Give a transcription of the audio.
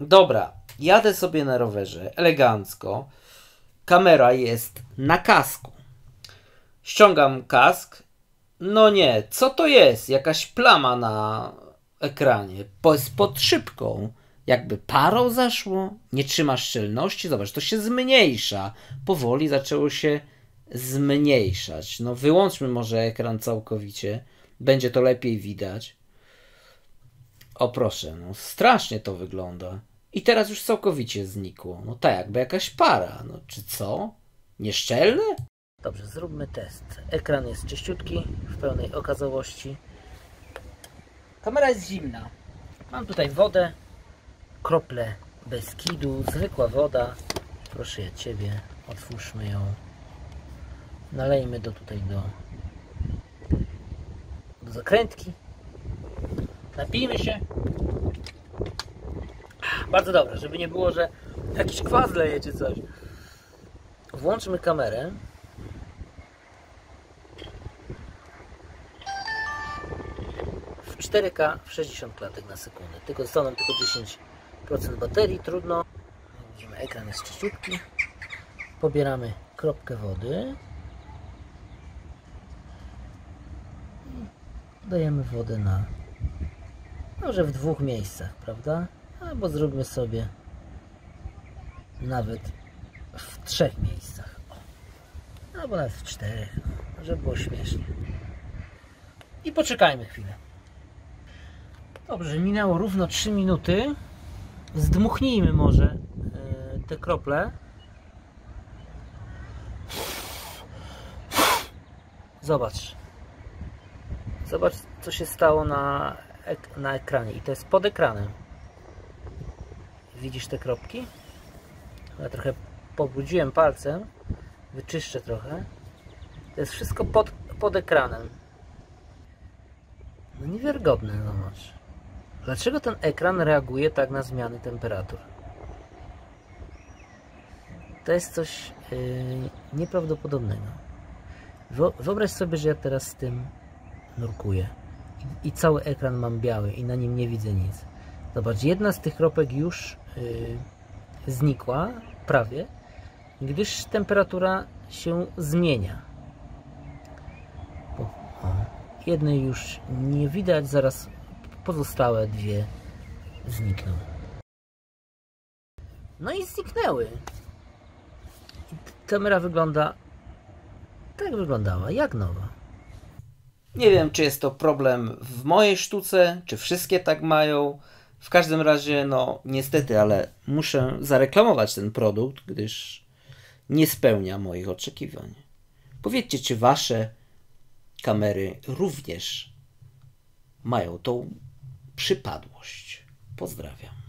Dobra, jadę sobie na rowerze, elegancko. Kamera jest na kasku. Ściągam kask. No nie, co to jest? Jakaś plama na ekranie. Po, pod szybką. Jakby parą zaszło. Nie trzyma szczelności. Zobacz, to się zmniejsza. Powoli zaczęło się zmniejszać. No wyłączmy może ekran całkowicie. Będzie to lepiej widać. O proszę, no strasznie to wygląda. I teraz już całkowicie znikło. No tak, jakby jakaś para. No czy co? Nieszczelne? Dobrze, zróbmy test. Ekran jest czyściutki, w pełnej okazałości. Kamera jest zimna. Mam tutaj wodę, krople Beskidu, zwykła woda. Proszę ja Ciebie, otwórzmy ją. Nalejmy do tutaj do, do zakrętki. Napijmy się. Bardzo dobrze, żeby nie było, że jakiś kwas leje czy coś. Włączmy kamerę. W 4K w 60 klatek na sekundę. Tylko zostaną tylko 10% baterii, trudno. Widzimy, ekran jest czyściutki. Pobieramy kropkę wody. Dajemy wodę na może w dwóch miejscach, prawda? Albo zróbmy sobie nawet w trzech miejscach. O. Albo nawet w czterech, żeby było śmiesznie. I poczekajmy chwilę. Dobrze, minęło równo 3 minuty. Zdmuchnijmy może yy, te krople. Zobacz. Zobacz, co się stało na, ek na ekranie. I to jest pod ekranem. Widzisz te kropki? Ja trochę pobrudziłem palcem. Wyczyszczę trochę. To jest wszystko pod, pod ekranem. No niewiarygodne, zobacz. Dlaczego ten ekran reaguje tak na zmiany temperatur? To jest coś yy, nieprawdopodobnego. Wyobraź sobie, że ja teraz z tym nurkuję. I, cały ekran mam biały i na nim nie widzę nic. Zobacz, jedna z tych kropek już yy, znikła, prawie, gdyż temperatura się zmienia. o, jednej już nie widać, zaraz pozostałe dwie znikną. No i zniknęły. Kamera wygląda tak wyglądała, jak nowa. Nie wiem, czy jest to problem w mojej sztuce, czy wszystkie tak mają. W każdym razie, no niestety, ale muszę zareklamować ten produkt, gdyż nie spełnia moich oczekiwań. Powiedzcie, czy wasze kamery również mają tą przypadłość. Pozdrawiam.